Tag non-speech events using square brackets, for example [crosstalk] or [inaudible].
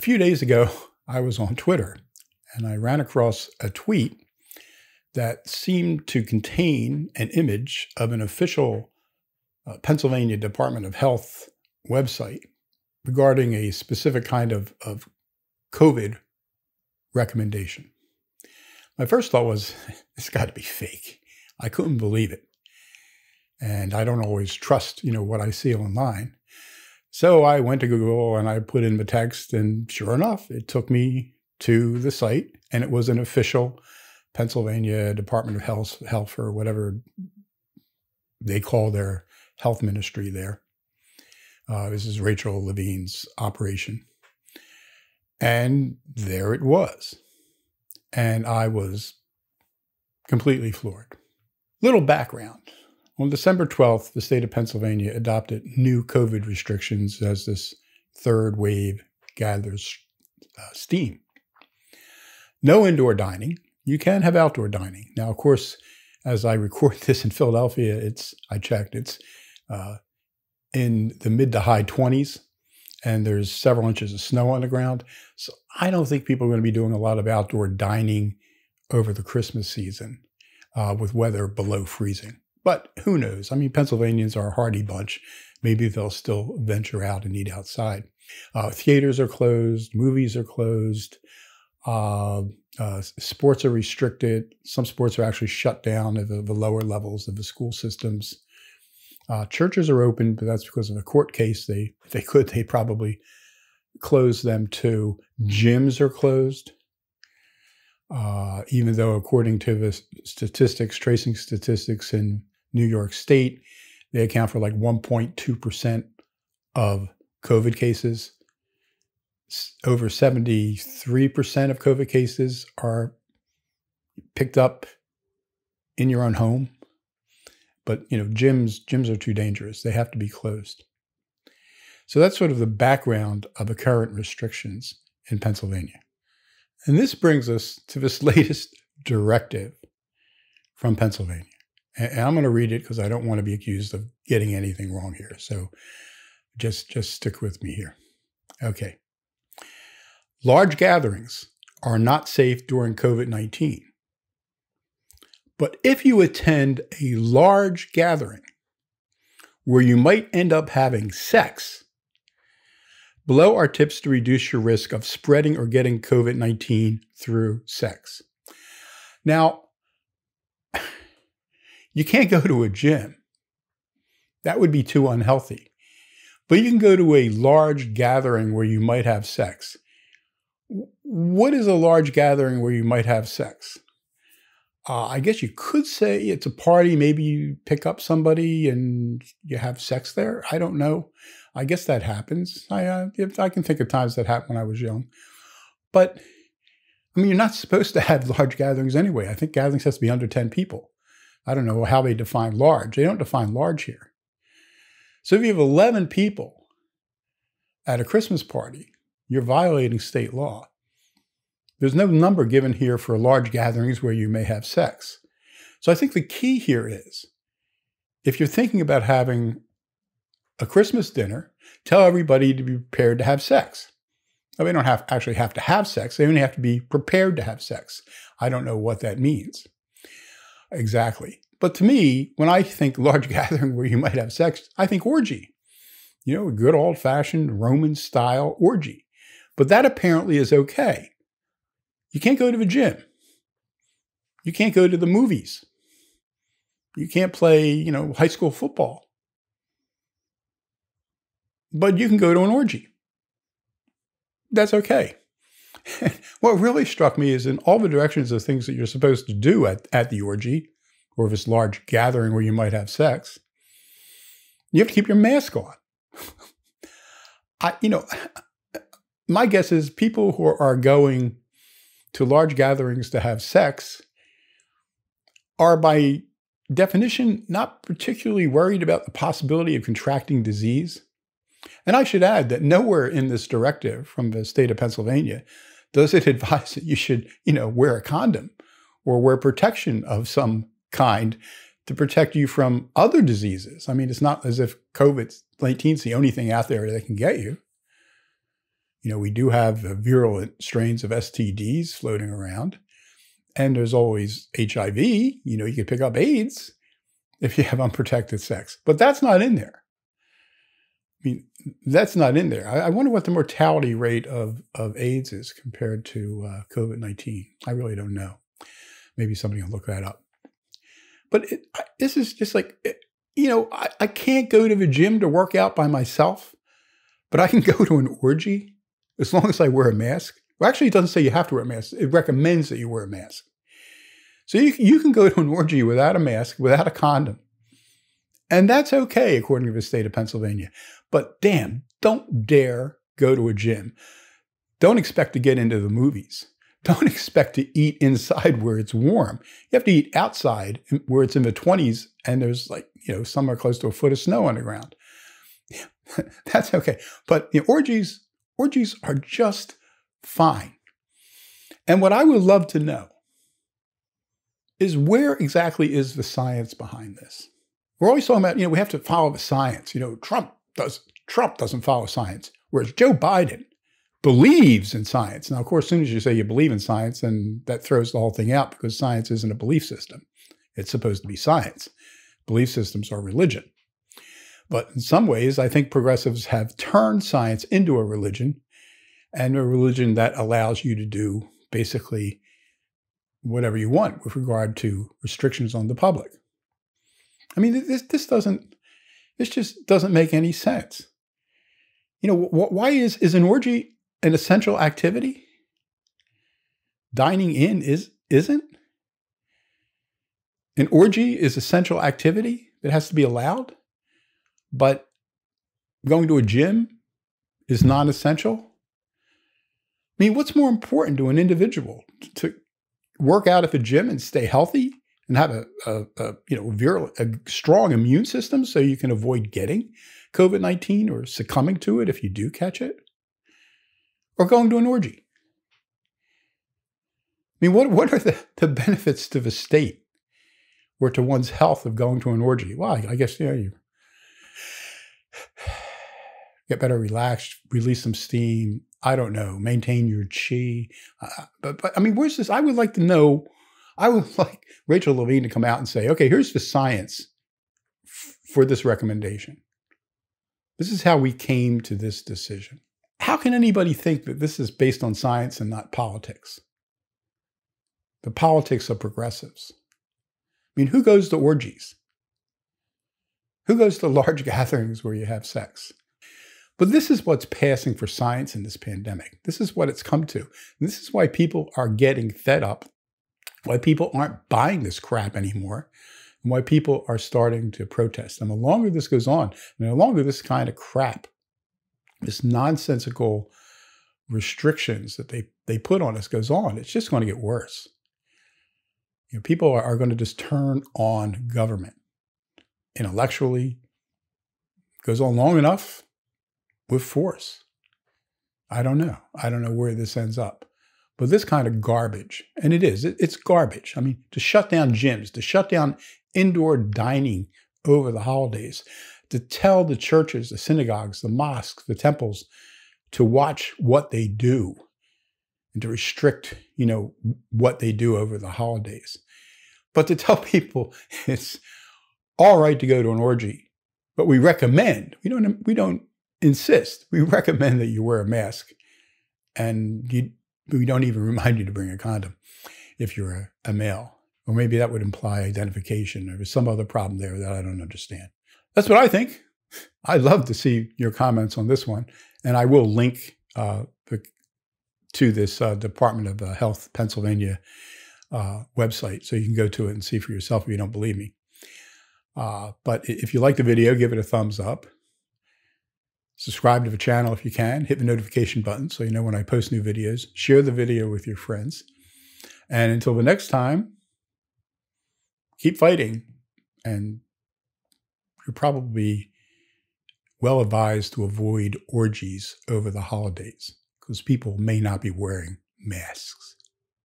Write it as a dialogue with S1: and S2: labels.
S1: A few days ago, I was on Twitter and I ran across a tweet that seemed to contain an image of an official uh, Pennsylvania Department of Health website regarding a specific kind of, of COVID recommendation. My first thought was, it's got to be fake. I couldn't believe it. And I don't always trust, you know, what I see online. So I went to Google and I put in the text, and sure enough, it took me to the site, and it was an official Pennsylvania Department of Health, Health or whatever they call their health ministry there. Uh, this is Rachel Levine's operation. And there it was. And I was completely floored. Little background. On December 12th, the state of Pennsylvania adopted new COVID restrictions as this third wave gathers uh, steam. No indoor dining. You can have outdoor dining. Now, of course, as I record [laughs] this in Philadelphia, it's I checked, it's uh, in the mid to high 20s, and there's several inches of snow on the ground. So I don't think people are going to be doing a lot of outdoor dining over the Christmas season uh, with weather below freezing. But who knows? I mean, Pennsylvanians are a hardy bunch. Maybe they'll still venture out and eat outside. Uh, theaters are closed, movies are closed, uh, uh, sports are restricted. Some sports are actually shut down at the, the lower levels of the school systems. Uh, churches are open, but that's because of a court case. They, if they could, they probably close them too. Gyms are closed. Uh, even though, according to the statistics, tracing statistics in New York State, they account for like 1.2% of COVID cases. Over 73% of COVID cases are picked up in your own home. But you know, gyms gyms are too dangerous. They have to be closed. So that's sort of the background of the current restrictions in Pennsylvania. And this brings us to this [laughs] latest directive from Pennsylvania. And I'm going to read it because I don't want to be accused of getting anything wrong here. So just just stick with me here. Okay. Large gatherings are not safe during COVID-19. But if you attend a large gathering where you might end up having sex, below are tips to reduce your risk of spreading or getting COVID 19 through sex. Now, you can't go to a gym. That would be too unhealthy. But you can go to a large gathering where you might have sex. What is a large gathering where you might have sex? Uh, I guess you could say it's a party. Maybe you pick up somebody and you have sex there. I don't know. I guess that happens. I uh, I can think of times that happened when I was young, but I mean, you're not supposed to have [laughs] large gatherings anyway. I think gatherings has to be under ten people. I don't know how they define large. They don't define large here. So if you have 11 people at a Christmas party, you're violating state law. There's no number given here for large gatherings where you may have sex. So I think the key here is if you're thinking about having a Christmas dinner, tell everybody to be prepared to have sex. Now, they don't have actually have to have sex. They only have to be prepared to have sex. I don't know what that means exactly. But to me, when I think large [laughs] gathering where you might have sex, I think orgy. You know, a good old fashioned Roman style orgy. But that apparently is okay. You can't go to the gym. You can't go to the movies. You can't play, you know, high school football. But you can go to an orgy. That's okay. [laughs] what really struck me is in all the directions of things that you're supposed to do at, at the orgy, or this large gathering where you might have sex, you have to keep your mask on. [laughs] I, you know, [sighs] my guess is people who are going to large gatherings to have sex are by definition not particularly worried about the possibility of contracting disease. And I should add that nowhere in this directive from the state of Pennsylvania does it [laughs] advise that you should, you know, wear a condom or wear protection of some kind to protect you from other diseases. I mean, it's not as if COVID 19 is the only thing out there that can get you. You know, we do have virulent strains of STDs floating around, and there's always HIV. You know, you could pick up AIDS if you have unprotected sex, but that's not in there. I mean, that's not in there. I, I wonder what the mortality rate of, of AIDS is compared to uh, COVID 19. I really don't know. Maybe somebody will look that up. But it, this is just like, it, you know, I, I can't go to the gym to work out by myself, but I can [laughs] go to an orgy as long as I wear a mask. Well, actually, it doesn't say you have to wear a mask. It recommends that you wear a mask. So you, you can go [laughs] to an orgy without a mask, without a condom. And that's okay, according to the state of Pennsylvania. But damn, don't dare go to a gym. Don't expect to get into the movies. [laughs] Don't expect to eat inside where it's warm. You have to eat outside where it's in the 20s and there's like, you know, somewhere close to a foot of snow on the ground. [laughs] That's okay. But the orgies, orgies are just fine. And what I would love to know is where exactly is the science behind this? We're always talking about, you know, we have to follow the science. You know, Trump does Trump doesn't follow science, whereas Joe Biden believes in science. Now, of course, as soon as you say you believe in science, then that throws the whole thing out because science isn't a belief system. It's supposed to be science. Belief systems are religion. But in some ways, I think progressives have turned science into a religion and a religion that allows you to do basically whatever you want with regard to restrictions on the public. I mean, this, this doesn't, this just doesn't make any sense. You know, wh why is, is an orgy an essential activity? Dining in is, isn't? An orgy is essential activity that has to be allowed, but going to a gym is non-essential. I mean, what's more important to an individual to work out at the gym and stay healthy and have a, a, a you know virulent, a strong immune system so you can avoid getting COVID nineteen or succumbing to it if you do catch it, or going to an orgy. I mean, what what are the, the benefits to the state or to one's health of going to an orgy? Well, I guess yeah, you [sighs] get better relaxed, release some steam. I don't know, maintain your chi. Uh, but, but I mean, where's this? I would like to know. I would [laughs] like Rachel Levine to come out and say, okay, here's the science for this recommendation. This is how we came to this decision. How can anybody think that this is based on science and not politics? The politics of progressives. I mean, who goes to orgies? Who goes to [laughs] large gatherings where you have sex? But this is what's passing for science in this pandemic. This is what it's come to. And this is why people are getting fed up, why people aren't buying this crap anymore, and why people are starting to protest. And the longer this goes on, and the longer this kind of crap, this nonsensical restrictions that they, they put on us goes on, it's just going to get worse. You know, people are, are going to just turn on government intellectually. Goes on long enough, with force. I don't know. I don't know where this ends up. But this kind of garbage, and it is, it, it's garbage. I mean, to shut down gyms, to shut down indoor dining over the holidays, to tell the churches, the synagogues, the mosques, the temples to watch what they do and to restrict, you know, what they do over the holidays. But to tell [laughs] people it's all right to go to an orgy, but we recommend, we don't, we don't insist. We [laughs] recommend that you wear a mask, and you, we don't even remind you to bring a condom if you're a, a male. Or maybe that would imply identification or some other problem there that I don't understand. That's what I think. I'd love to see your comments on this one, and I will link uh, the, to this uh, Department of uh, Health Pennsylvania uh, website so you can go to it and see for yourself if you don't believe me. Uh, but if you like the video, give it a thumbs up. Subscribe to the channel if you can. Hit the notification button so you know when I post new videos. Share the video with your friends. And until the next time, keep fighting. And you're probably well advised to avoid orgies over the holidays because people may not be wearing masks.